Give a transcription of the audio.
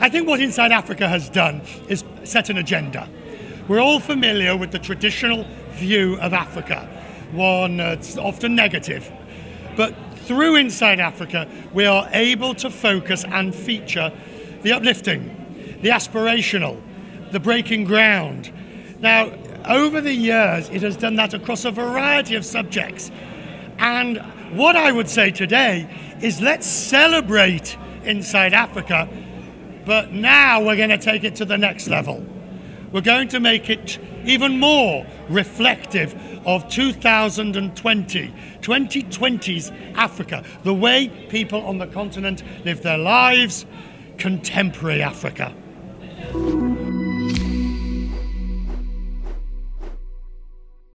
I think what Inside Africa has done is set an agenda. We're all familiar with the traditional view of Africa, one that's often negative. But through Inside Africa, we are able to focus and feature the uplifting, the aspirational, the breaking ground. Now, over the years, it has done that across a variety of subjects. And what I would say today is let's celebrate Inside Africa, but now we're going to take it to the next level. We're going to make it even more reflective of 2020, 2020's Africa, the way people on the continent live their lives, contemporary Africa.